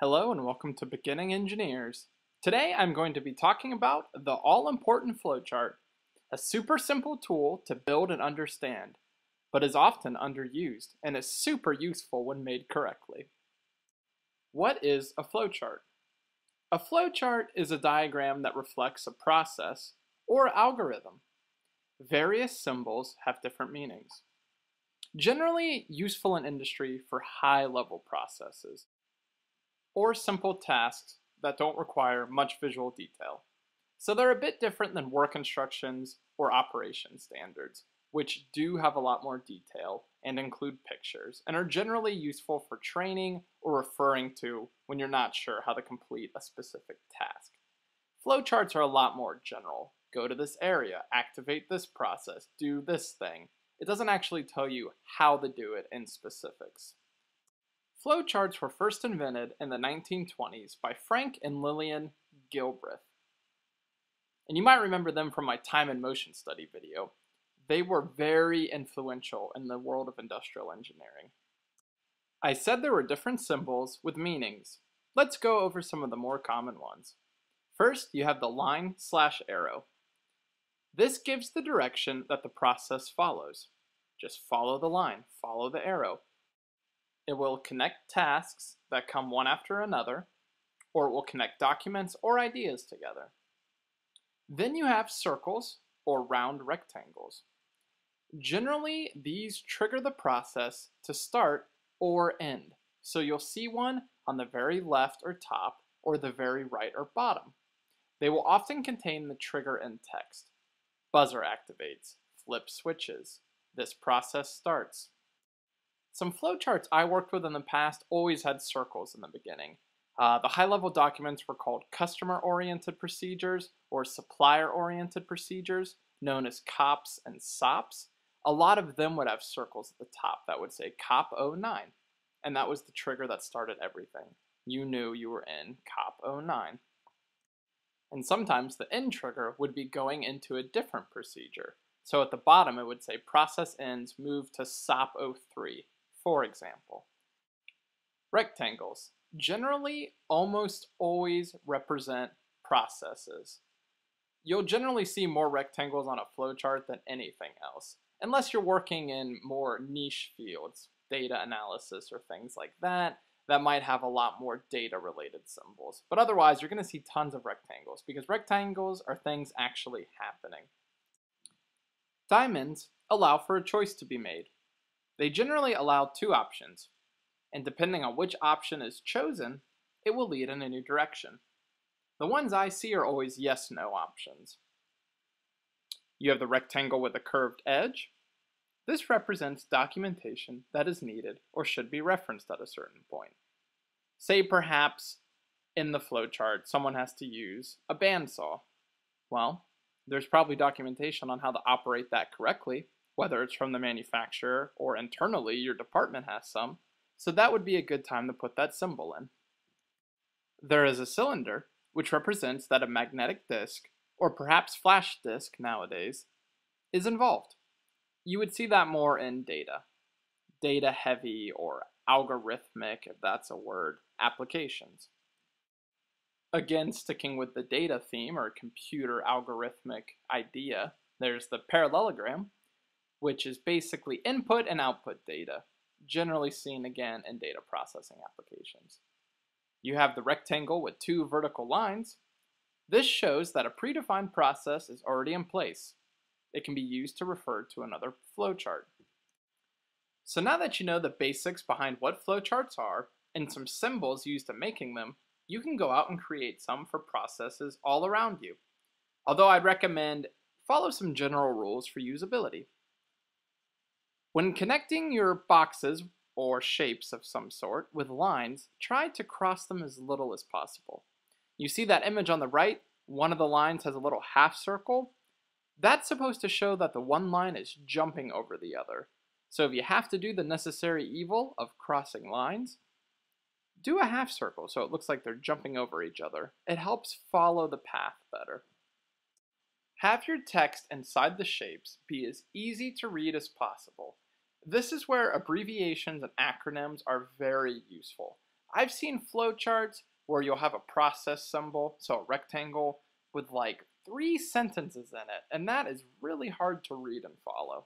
Hello and welcome to Beginning Engineers. Today I'm going to be talking about the all-important flowchart, a super simple tool to build and understand, but is often underused and is super useful when made correctly. What is a flowchart? A flowchart is a diagram that reflects a process or algorithm. Various symbols have different meanings. Generally useful in industry for high-level processes, or simple tasks that don't require much visual detail. So they're a bit different than work instructions or operation standards, which do have a lot more detail and include pictures, and are generally useful for training or referring to when you're not sure how to complete a specific task. Flowcharts are a lot more general. Go to this area, activate this process, do this thing. It doesn't actually tell you how to do it in specifics. Flowcharts were first invented in the 1920s by Frank and Lillian Gilbreth. And you might remember them from my time and motion study video. They were very influential in the world of industrial engineering. I said there were different symbols with meanings. Let's go over some of the more common ones. First, you have the line slash arrow. This gives the direction that the process follows. Just follow the line, follow the arrow. It will connect tasks that come one after another, or it will connect documents or ideas together. Then you have circles or round rectangles. Generally, these trigger the process to start or end. So you'll see one on the very left or top, or the very right or bottom. They will often contain the trigger and text. Buzzer activates, flip switches. This process starts. Some flowcharts I worked with in the past always had circles in the beginning. Uh, the high-level documents were called customer-oriented procedures or supplier-oriented procedures, known as COPS and SOPs. A lot of them would have circles at the top that would say COP 09, and that was the trigger that started everything. You knew you were in COP 09. And sometimes the end trigger would be going into a different procedure. So at the bottom it would say process ends, move to SOP 03, for example, rectangles generally almost always represent processes. You'll generally see more rectangles on a flowchart than anything else, unless you're working in more niche fields, data analysis or things like that, that might have a lot more data related symbols. But otherwise, you're going to see tons of rectangles because rectangles are things actually happening. Diamonds allow for a choice to be made. They generally allow two options, and depending on which option is chosen, it will lead in a new direction. The ones I see are always yes-no options. You have the rectangle with a curved edge. This represents documentation that is needed or should be referenced at a certain point. Say perhaps in the flowchart someone has to use a bandsaw. Well, there's probably documentation on how to operate that correctly, whether it's from the manufacturer or internally your department has some, so that would be a good time to put that symbol in. There is a cylinder, which represents that a magnetic disk, or perhaps flash disk nowadays, is involved. You would see that more in data. Data heavy or algorithmic, if that's a word, applications. Again, sticking with the data theme or computer algorithmic idea, there's the parallelogram, which is basically input and output data, generally seen again in data processing applications. You have the rectangle with two vertical lines. This shows that a predefined process is already in place. It can be used to refer to another flowchart. So now that you know the basics behind what flowcharts are and some symbols used in making them, you can go out and create some for processes all around you. Although I'd recommend follow some general rules for usability. When connecting your boxes or shapes of some sort with lines, try to cross them as little as possible. You see that image on the right? One of the lines has a little half circle. That's supposed to show that the one line is jumping over the other. So if you have to do the necessary evil of crossing lines, do a half circle so it looks like they're jumping over each other. It helps follow the path better. Have your text inside the shapes be as easy to read as possible. This is where abbreviations and acronyms are very useful. I've seen flowcharts where you'll have a process symbol, so a rectangle, with like three sentences in it, and that is really hard to read and follow.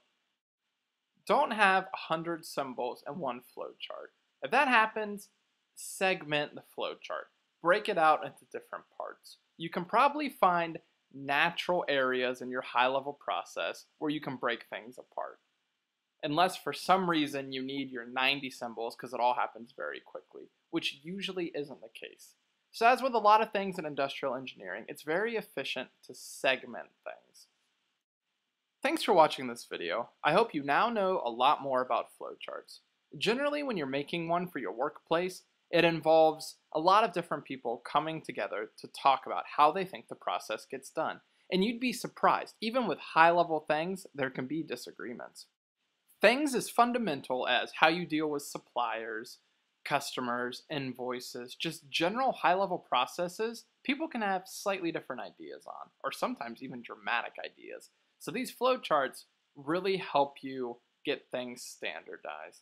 Don't have a hundred symbols in one flowchart. If that happens, segment the flowchart. Break it out into different parts. You can probably find natural areas in your high-level process where you can break things apart. Unless for some reason you need your 90 symbols because it all happens very quickly, which usually isn't the case. So as with a lot of things in industrial engineering, it's very efficient to segment things. Thanks for watching this video. I hope you now know a lot more about flowcharts. Generally, when you're making one for your workplace, it involves a lot of different people coming together to talk about how they think the process gets done. And you'd be surprised, even with high-level things, there can be disagreements. Things as fundamental as how you deal with suppliers, customers, invoices, just general high level processes, people can have slightly different ideas on, or sometimes even dramatic ideas. So these flowcharts really help you get things standardized.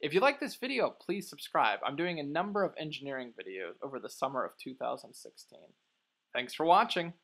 If you like this video, please subscribe. I'm doing a number of engineering videos over the summer of 2016. Thanks for watching.